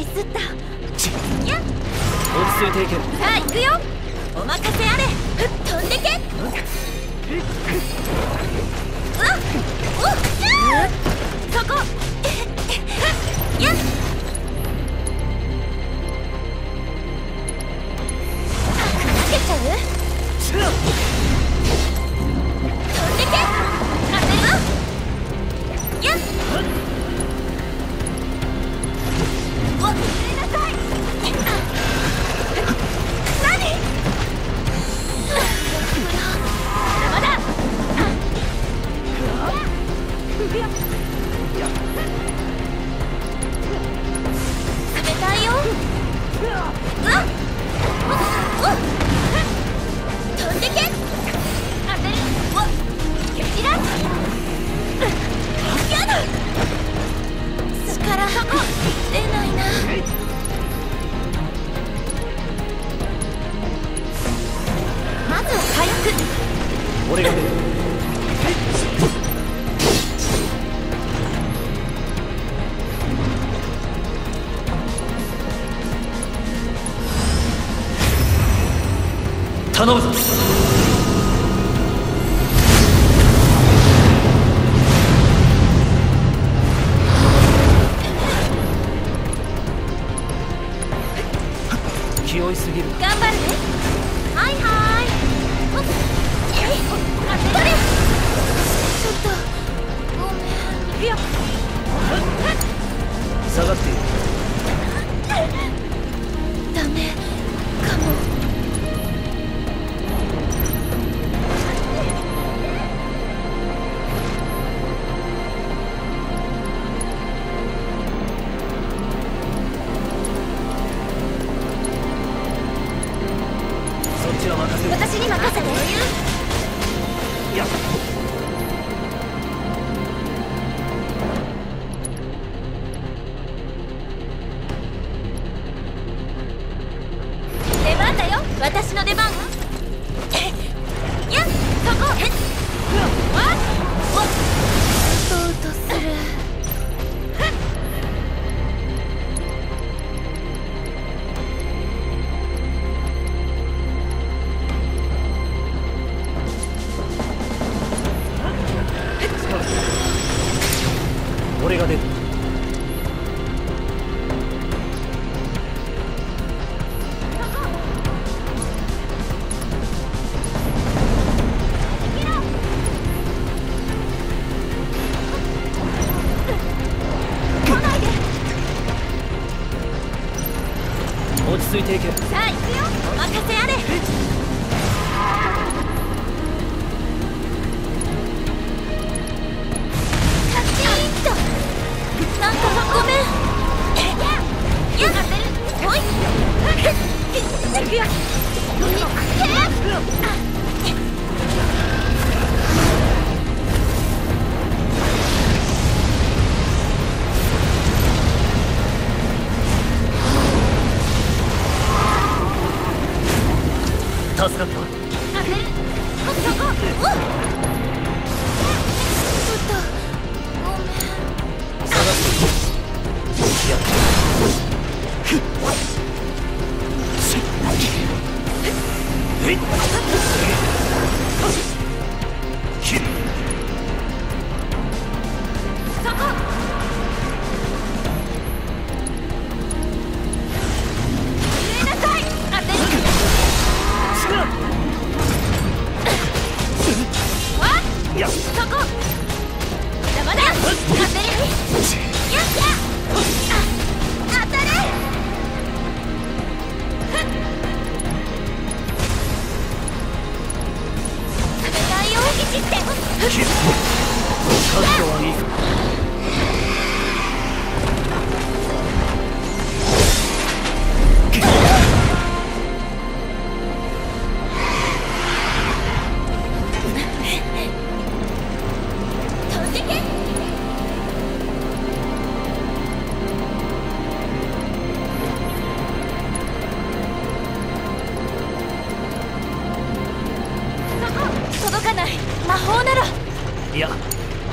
メスった。っ落ち着いていけさあ行くよ。お任せあれ。飛んでけ。うおっそこ。やっ。ちゃう？頼むぞ。気負いすぎる。頑張るね。はいはい。ちょっと。ごめん。行くよ下がっている。ダメ。かも。私の出番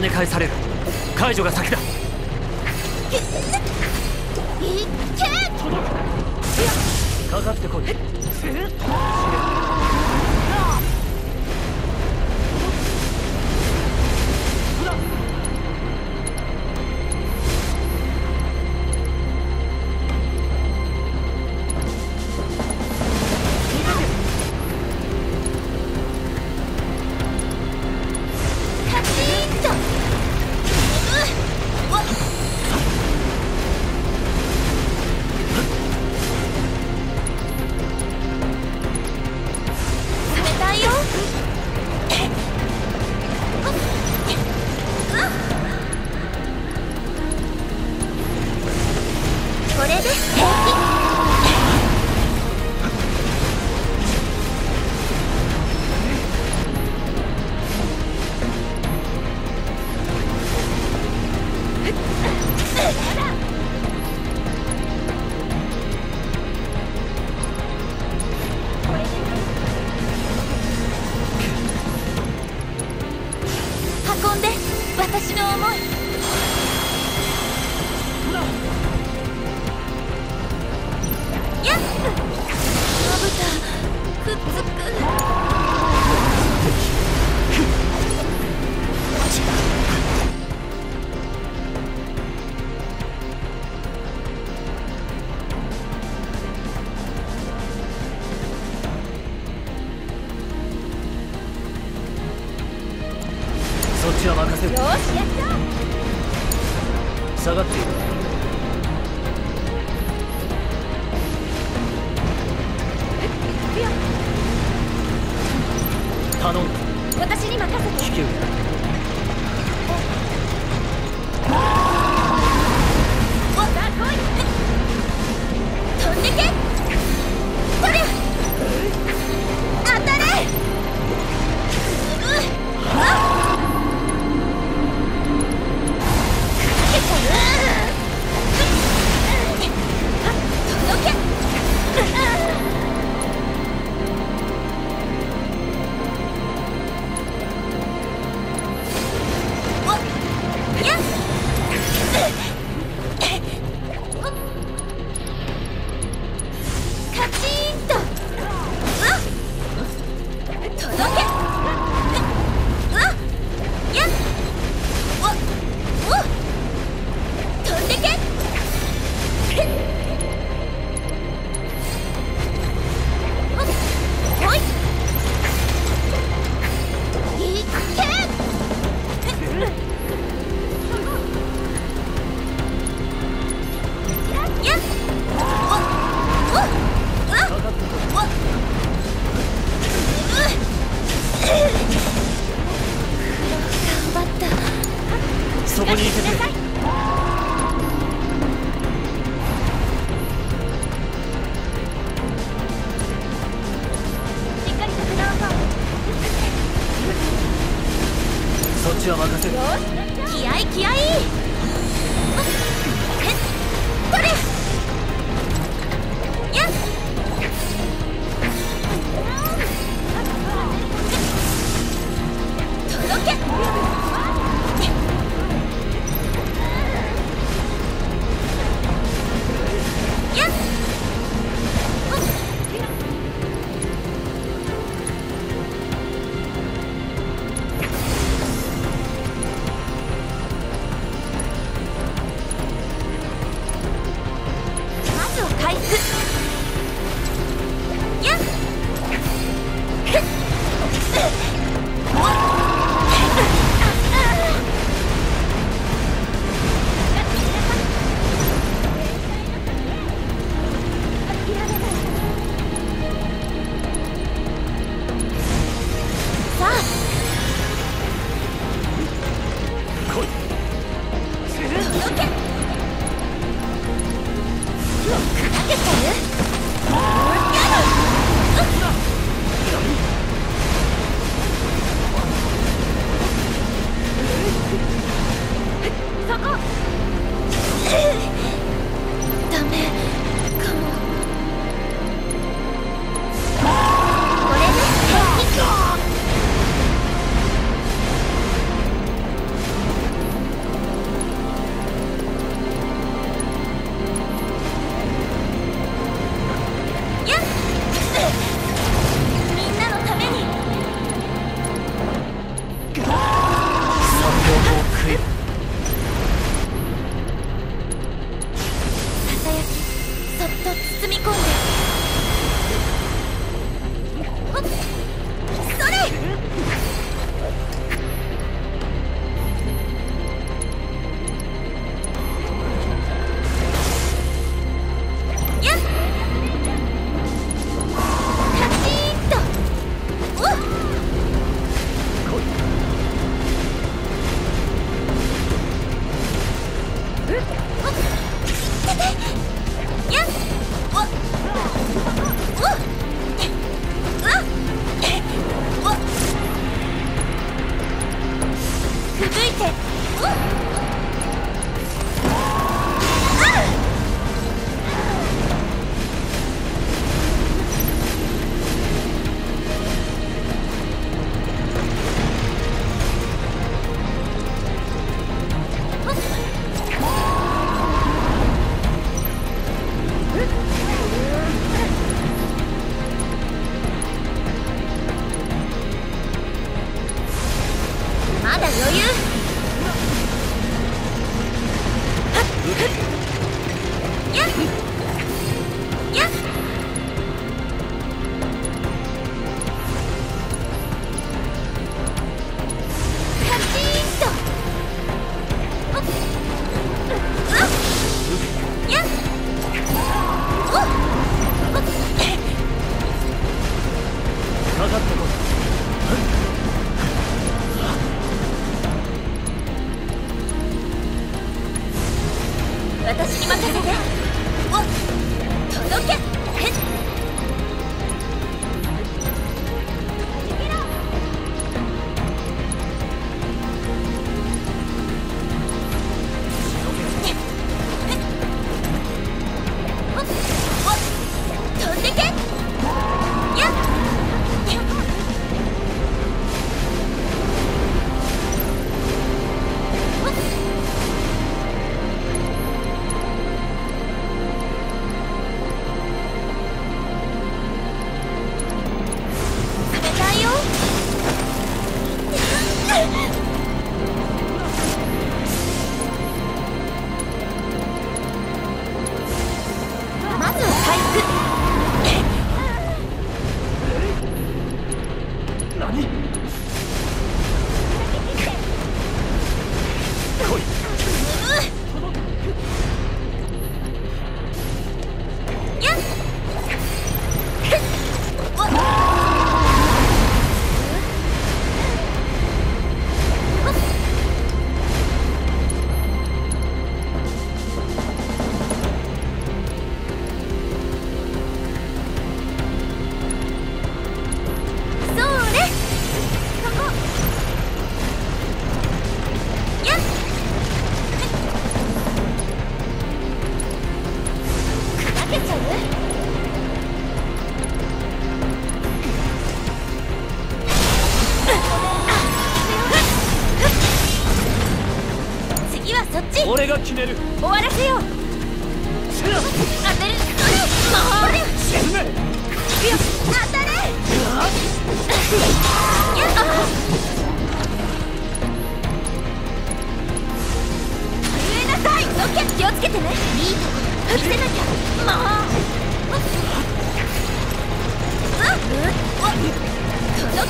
跳ね返される。解除が先だ。かかってこい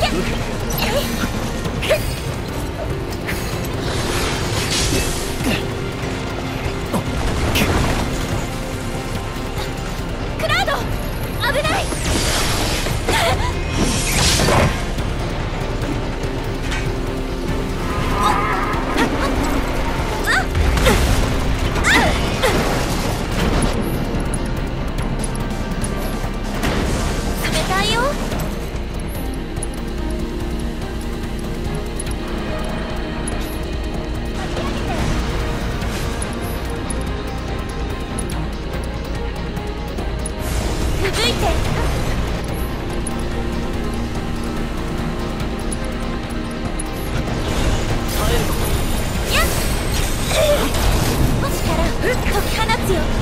行け。放つよ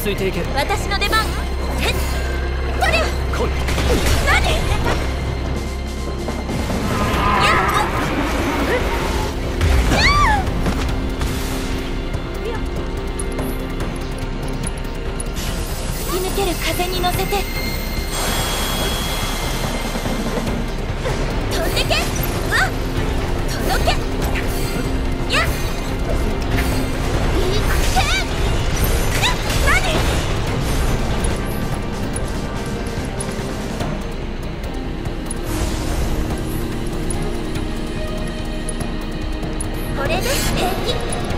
落ち着いていけ。私のれで平気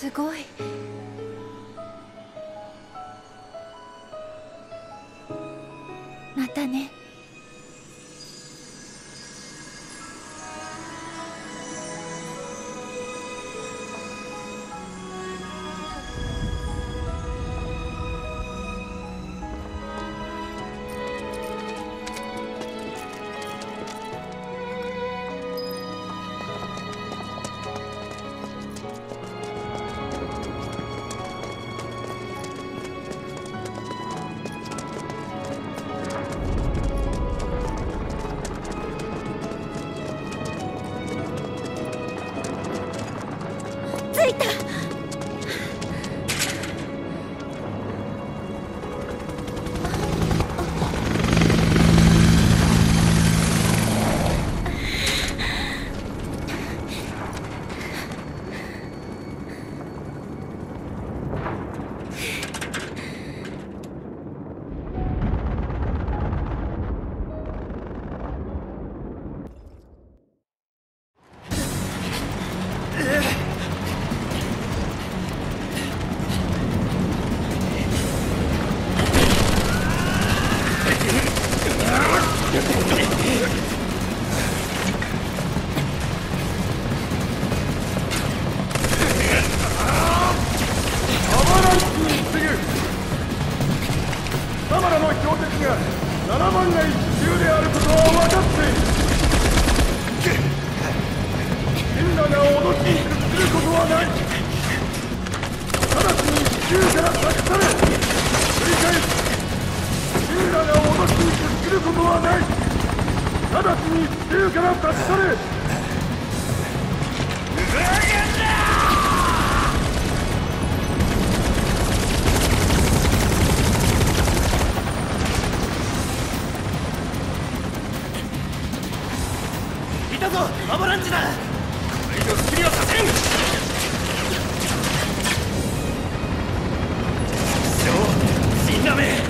すごい。またね。そう死んだめ